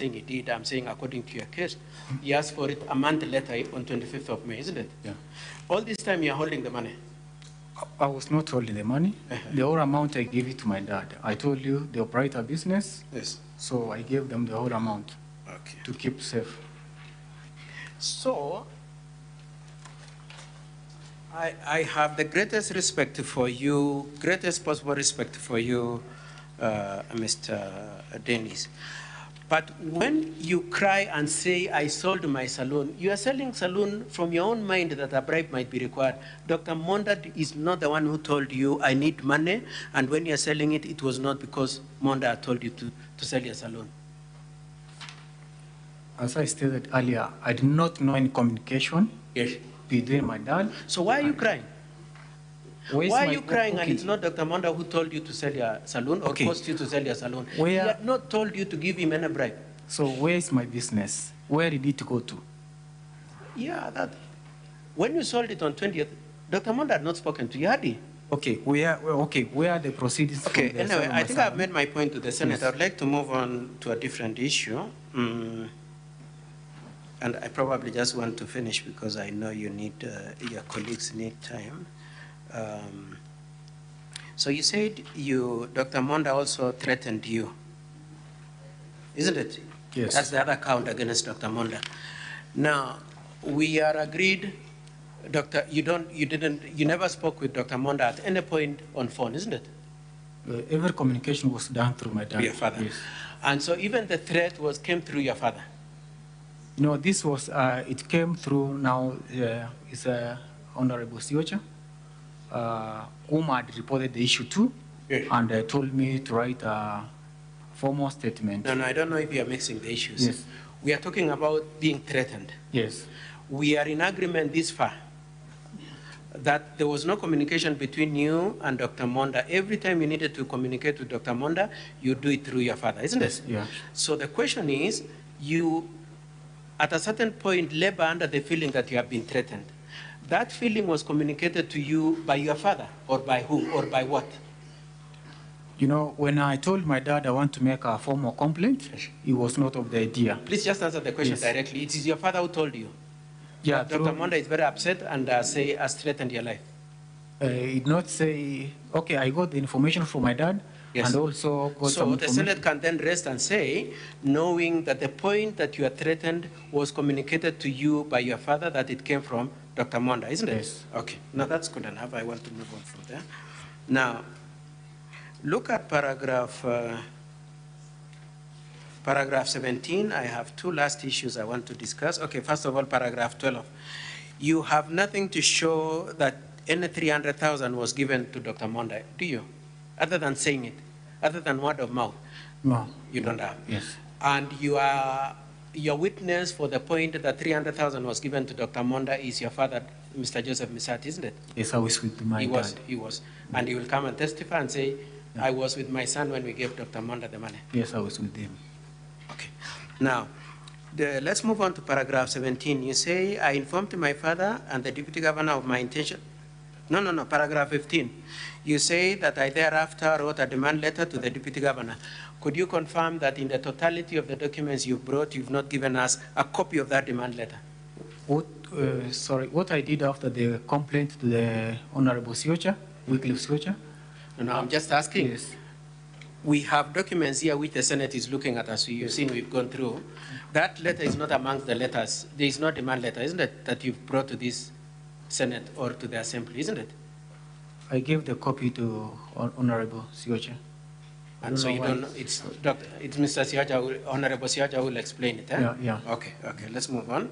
saying he did, I'm saying according to your case. He asked for it a month later on 25th of May, isn't it? Yeah. All this time you're holding the money. I was not holding the money. The whole amount I gave it to my dad. I told you the operator business, Yes. so I gave them the whole amount Okay. to keep safe. So, I, I have the greatest respect for you, greatest possible respect for you, uh, Mr. Dennis. But when you cry and say, I sold my saloon, you are selling saloon from your own mind that a bribe might be required. Dr. Monda is not the one who told you, I need money, and when you're selling it, it was not because Monda told you to, to sell your saloon. As I stated earlier, I did not know any communication Yes. between my dad. So why are you crying? Where is Why are you crying and it's not Dr. Monda who told you to sell your saloon or Okay. forced you to sell your saloon? He Where- had not told you to give him any bribe. So where is my business? Where did it go to? Yeah, that, when you sold it on 20th, Dr. Monda had not spoken to he? Okay, where, okay, where are the proceedings? from Okay, the anyway, I think I've made my point to the Senate. Yes. I'd like to move on to a different issue. Mm. And I probably just want to finish because I know you need, uh, your colleagues need time. Um, So you said you, Dr. Monda also threatened you, isn't it? Yes. That's the other count against Dr. Monda. Now, we are agreed, Doctor, you don't, you didn't, you never spoke with Dr. Monda at any point on phone, isn't it? Uh, every communication was done through my dad. Your father. Yes. And so even the threat was, came through your father. No, this was, uh, it came through now, uh, it's uh, Honorable Siocha, uh, whom had reported the issue to, Yes. and uh, told me to write a formal statement. No, no, I don't know if you are mixing the issues. Yes. We are talking about being threatened. Yes, We are in agreement this far that there was no communication between you and Dr. Monda. Every time you needed to communicate with Dr. Monda, you do it through your father, isn't it? yeah. So the question is, you, at a certain point, labor under the feeling that you have been threatened. That feeling was communicated to you by your father, or by who, or by what? You know, when I told my dad I want to make a formal complaint, he was not of the idea. Please just answer the question Yes. directly. It is your father who told you. Yeah, Dr. through- Monda is very upset and uh, say has threatened your life. Uh, he did not say, okay, I got the information from my dad, Yes. and also got So the. Senate can then rest and say, knowing that the point that you are threatened was communicated to you by your father, that it came from Dr. Monda, isn't it? Yes. Okay, now that's good enough. I want to move on from there. Now, look at paragraph, uh, paragraph 17. I have two last issues I want to discuss. Okay, first of all, paragraph 12. You have nothing to show that any 300,000 was given to Dr. Monda, do you? Other than saying it, other than word of mouth, No, you don't have. yes, And you are, your witness for the point that 300,000 was given to Dr. Monda is your father, Mr. Joseph Misati, isn't it? yes, I was with my He dad. was, he was. And he will come and testify and say, I was with my son when we gave Dr. Monda the money. Yes, I was with him. Okay. Now, the, let's move on to paragraph 17. You say, I informed my father and the deputy governor of my intention. No, no, no, paragraph 15. You say that I thereafter wrote a demand letter to the deputy governor. Could you confirm that in the totality of the documents you brought, you've not given us a copy of that demand letter? What, uh, sorry, what I did after the complaint to the Honorable Siocha, Wycliffe Siocha? No, no, I'm just asking. Yes. We have documents here which the Senate is looking at, as you've seen, we've gone through. That letter is not amongst the letters. There is no demand letter, isn't it, that you've brought to this Senate or to the Assembly, isn't it? I gave the copy to Hon- Honorable Siocha. And so you don't, know it's, Dr., it's Mr. Siaja, will- Honorable Siaja will explain it, eh? Yeah, yeah. Okay, okay, let's move on.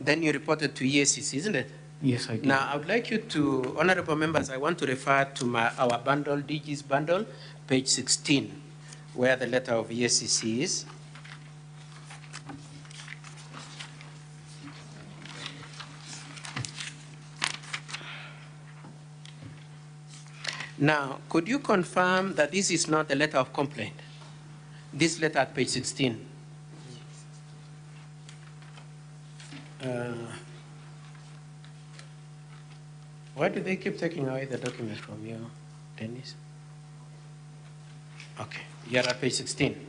Then you reported to EACC, isn't it? Yes, I did. Now, I would like you to, honorable members, I want to refer to my, our bundle, DG's bundle, page 16, where the letter of EACC is. Now, could you confirm that this is not a letter of complaint? This letter at page 16. Uh, Why do they keep taking away the documents from you, Dennis? Okay, you're at page 16.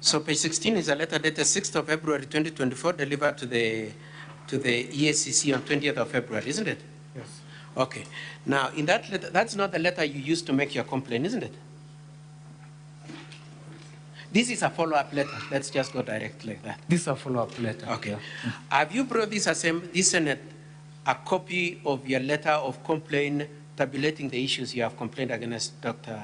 So page 16 is a letter dated 6th of February 2024, delivered to the, to the EACC on 20th of February, isn't it? Yes. Okay. Now, in that letter, that's not the letter you used to make your complaint, isn't it? This is a follow-up letter. Let's just go direct like that. This is a follow-up letter. Okay. Have you brought this assembly, this Senate, a copy of your letter of complaint tabulating the issues you have complained against Dr.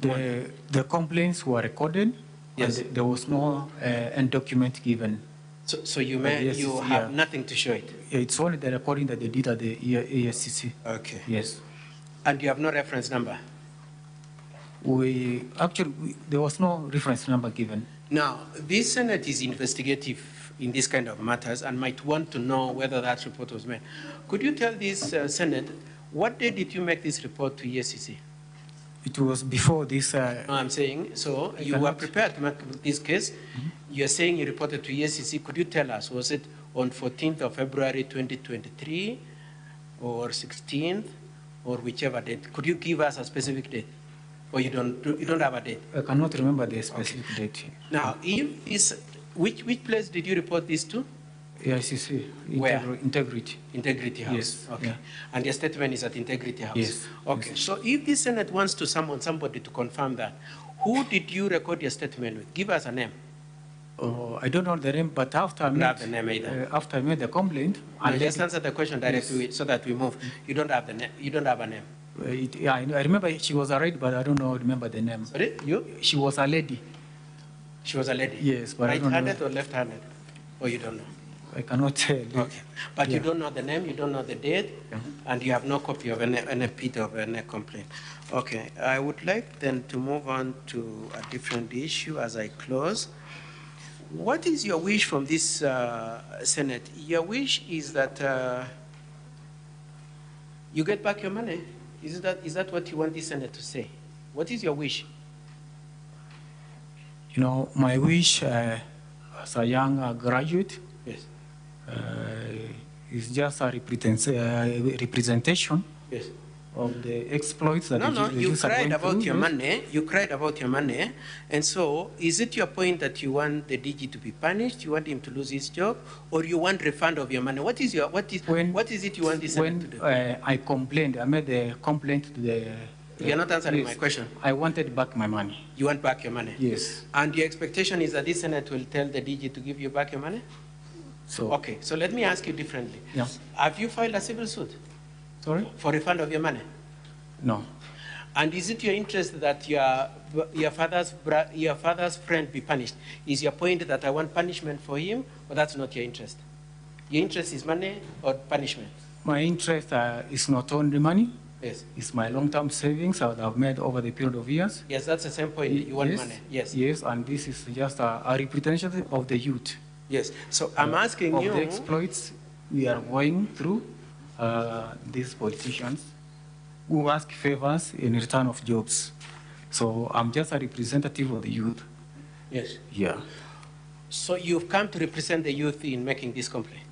The, the complaints were recorded. Yes. And there was no uh, end document given. So, so you may, yes, you it's- have yeah. nothing to show it? It's only the recording that they did at the E- EACC. Okay. Yes. And you have no reference number? We, actually, we- there was no reference number given. Now, this Senate is investigative in this kind of matters and might want to know whether that report was made. Could you tell this uh, Senate, what day did you make this report to EACC? It was before this, uh, No, I'm saying, so you were prepared to make this case. You're saying you reported to EACC. Could you tell us, was it on 14th of February 2023 or 16th or whichever date? Could you give us a specific date? Or you don't, you don't have a date? I cannot remember the specific date. Now, if this, which, which place did you report this to? EACC, Where? Integri- Integrity. Integrity House? Yes, Okay. yeah. And your statement is at Integrity House? Yes, Okay, so if the Senate wants to summon somebody to confirm that, who did you record your statement with? Give us a name. Oh, I don't know the name, but after I made, the name either. uh, after I made the complaint, and just answer the question directly so that we move. You don't have the name, you don't have a name. uh, it- yeah, I know- I remember she was a lady, but I don't know, remember the name. Sorry, you? She was a lady. She was a lady? Yes, but I don't know. Right-handed or left-handed? Or you don't know? I cannot tell. Okay. But you don't know the name, you don't know the date, Yeah. and you have no copy of any, any bit of any complaint. Okay, I would like then to move on to a different issue as I close. What is your wish from this uh, Senate? Your wish is that uh, you get back your money? Is that, is that what you want this Senate to say? What is your wish? You know, my wish uh, as a young uh, graduate Yes, uh, is just a represent, uh, representation yes. of the exploits that No, no, you cried about through, your money, you cried about your money, and so is it your point that you want the DG to be punished, you want him to lose his job, or you want refund of your money? What is your, what is, When- what is it you want this Senate to When do? uh, I complained, I made a complaint to the. You're not answering my question. I wanted back my money. You want back your money? Yes. And your expectation is that this Senate will tell the DG to give you back your money? So. Okay, so let me ask you differently. Yeah. Have you filed a civil suit Sorry? for refund of your money? No. And is it your interest that your, your father's, bra- your father's friend be punished? Is your point that I want punishment for him, or that's not your interest? Your interest is money or punishment? My interest uh, is not only money, Yes. it's my long-term savings that I've made over the period of years. Yes, that's the same point. You want yes, money. Yes. Yes, and this is just a, a representation of the youth. Yes. So I'm asking of you. the exploits we are going through, uh, these politicians who ask favors in return of jobs. So I'm just a representative of the youth. Yes. Yeah. So you've come to represent the youth in making this complaint.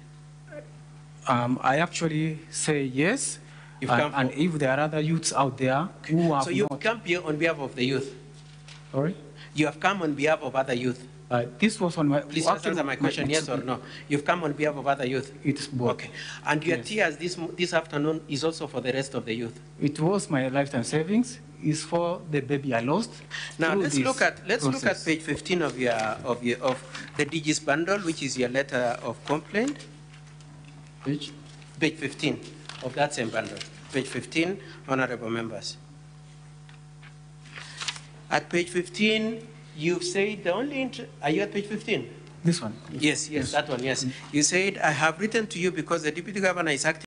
Um, I actually say yes. You've and, come and if there are other youths out there who have So you've come here on behalf of the youth. sorry, You have come on behalf of other youth. Uh, this was on my. Please actually, answer my question, yes or no. You've come on behalf of other youth. It's both. Okay. And your Yes. tears this, this afternoon is also for the rest of the youth. It was my lifetime savings. Is for the baby I lost. Now let's look at let's look at page 15 of your of your of the DG's bundle, which is your letter of complaint. Page? Page 15 of that same bundle. Page 15, honorable members. At page 15, you've said the only inter- are you at page 15? This one. Yes, yes, that one, yes. You said, I have written to you because the deputy governor is acting